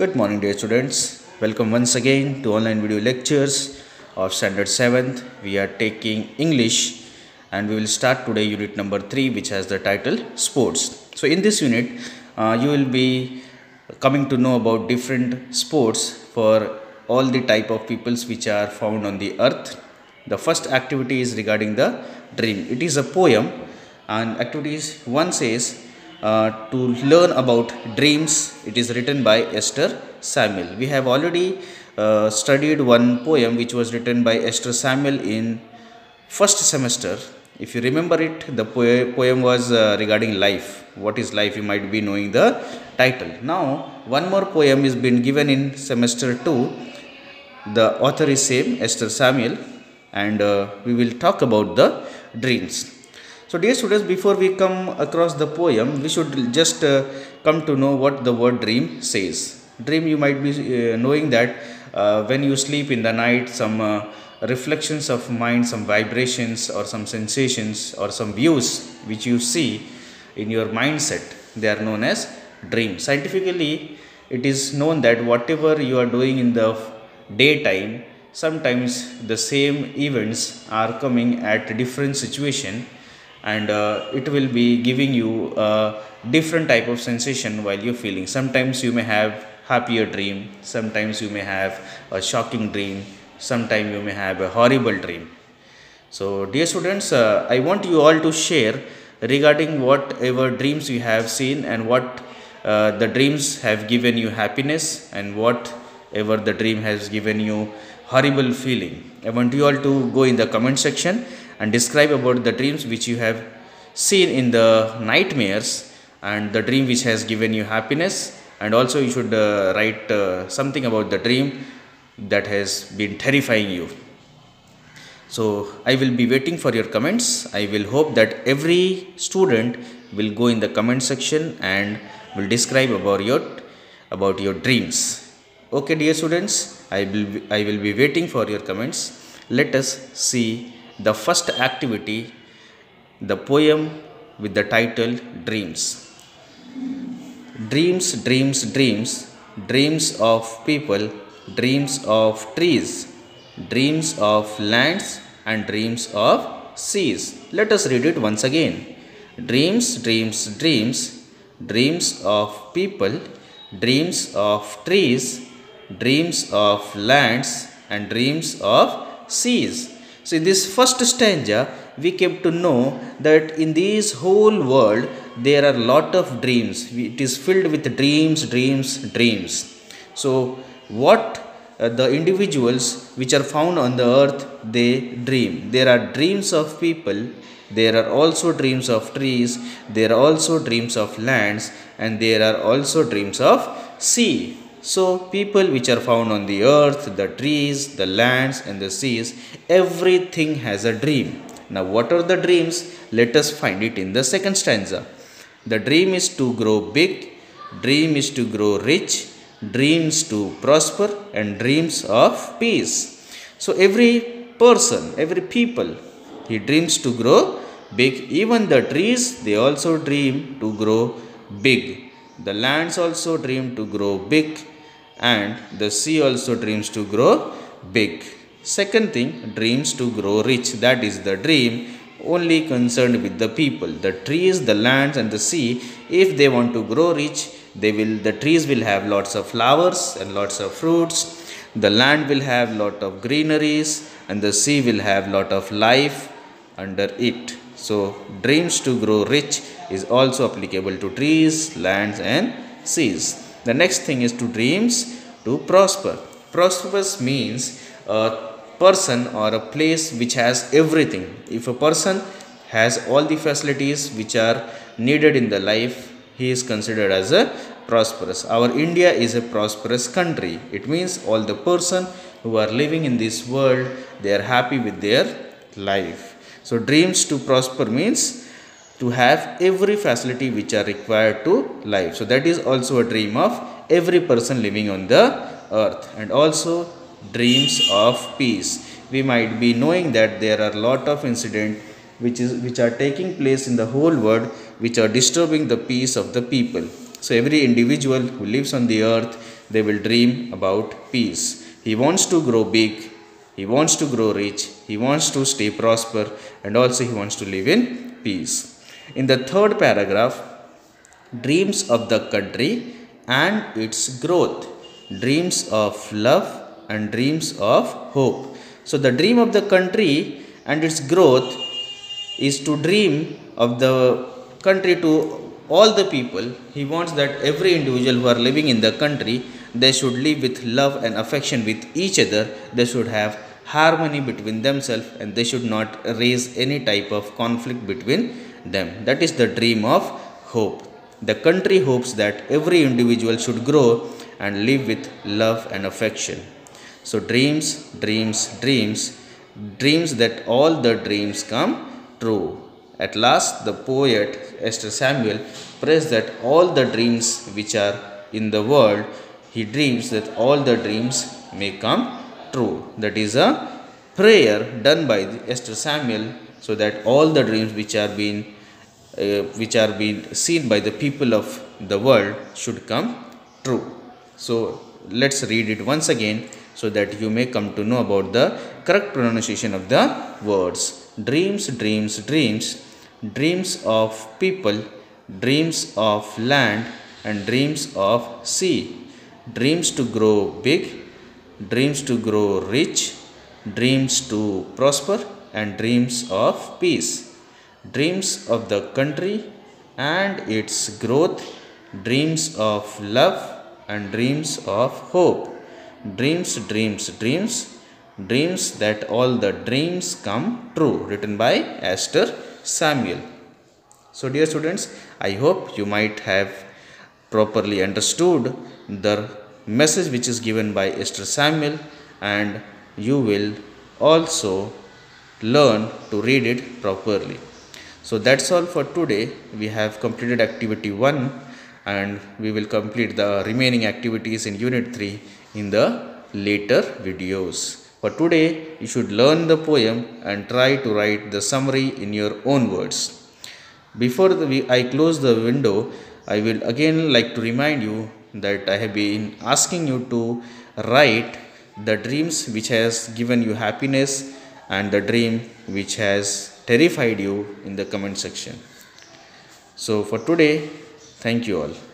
Good morning, dear students. Welcome once again to online video lectures of Standard 7th. We are taking English and we will start today unit number 3 which has the title Sports. So in this unit, uh, you will be coming to know about different sports for all the type of peoples which are found on the earth. The first activity is regarding the dream. It is a poem and activities one says uh, to learn about dreams it is written by esther samuel. We have already uh, studied one poem which was written by esther samuel in first semester. If you remember it the po- poem was uh, regarding life. What is life? You might be knowing the title. Now one more poem is been given in semester 2 the author is same esther samuel. And uh, we will talk about the dreams so, dear students, before we come across the poem, we should just uh, come to know what the word dream says. Dream, you might be uh, knowing that uh, when you sleep in the night, some uh, reflections of mind, some vibrations, or some sensations, or some views which you see in your mindset, they are known as dream. Scientifically, it is known that whatever you are doing in the daytime, sometimes the same events are coming at different situation and uh, it will be giving you a different type of sensation while you're feeling. Sometimes you may have happier dream sometimes you may have a shocking dream sometimes you may have a horrible dream. So dear students uh, i want you all to share regarding whatever dreams you have seen and what uh, the dreams have given you happiness and whatever the dream has given you horrible feeling. I want you all to go in the comment section and describe about the dreams which you have seen in the nightmares and the dream which has given you happiness. And also you should uh, write uh, something about the dream that has been terrifying you. So i will be waiting for your comments. I will hope that every student will go in the comment section and will describe about your about your dreams. Okay dear students i will i will be waiting for your comments. Let us see the first activity, the poem with the title Dreams. Dreams, dreams, dreams, dreams of people, dreams of trees, dreams of lands, and dreams of seas. Let us read it once again. Dreams, dreams, dreams, dreams of people, dreams of trees, dreams of lands, and dreams of seas. So, in this first stanza, we came to know that in this whole world there are lot of dreams. It is filled with dreams, dreams, dreams. So, what uh, the individuals which are found on the earth they dream. There are dreams of people. There are also dreams of trees. There are also dreams of lands, and there are also dreams of sea. So, people which are found on the earth, the trees, the lands, and the seas, everything has a dream. Now, what are the dreams? Let us find it in the second stanza. The dream is to grow big, dream is to grow rich, dreams to prosper, and dreams of peace. So, every person, every people, he dreams to grow big. Even the trees, they also dream to grow big. The lands also dream to grow big and the sea also dreams to grow big. Second thing, dreams to grow rich. That is the dream only concerned with the people. The trees, the lands, and the sea, if they want to grow rich, they will. The trees will have lots of flowers and lots of fruits. The land will have lot of greeneries, and the sea will have lot of life under it. So, dreams to grow rich is also applicable to trees, lands, and seas. The next thing is to dreams to prosper. Prosperous means a person or a place which has everything. If a person has all the facilities which are needed in the life, he is considered as a prosperous. Our India is a prosperous country. It means all the person who are living in this world, they are happy with their life. So dreams to prosper means to have every facility which are required to life. So that is also a dream of every person living on the earth and also dreams of peace. We might be knowing that there are lot of incidents which is which are taking place in the whole world which are disturbing the peace of the people. So every individual who lives on the earth they will dream about peace. He wants to grow big, he wants to grow rich, he wants to stay prosper, and also he wants to live in peace. In the third paragraph, dreams of the country and its growth, dreams of love and dreams of hope. So, the dream of the country and its growth is to dream of the country to all the people. He wants that every individual who are living in the country they should live with love and affection with each other. They should have harmony between themselves and they should not raise any type of conflict between them. That is the dream of hope. The country hopes that every individual should grow and live with love and affection. So, dreams, dreams, dreams, dreams that all the dreams come true. At last, the poet Esther Samuel prays that all the dreams which are in the world, he dreams that all the dreams may come true. That is a prayer done by Esther Samuel so that all the dreams which are being uh, which are being seen by the people of the world should come true. So let's read it once again so that you may come to know about the correct pronunciation of the words. Dreams, dreams, dreams, dreams of people, dreams of land, and dreams of sea. Dreams to grow big, dreams to grow rich, dreams to prosper, and dreams of peace. Dreams of the country and its growth, dreams of love, and dreams of hope. Dreams, dreams, dreams, dreams that all the dreams come true. Written by Esther Samuel. So, dear students, I hope you might have properly understood the message which is given by Esther Samuel, and you will also learn to read it properly. So, that's all for today. We have completed activity 1 and we will complete the remaining activities in unit 3 in the later videos. For today, you should learn the poem and try to write the summary in your own words. Before the, I close the window, I will again like to remind you that I have been asking you to write the dreams which has given you happiness and the dream which has terrified you in the comment section. So for today, thank you all.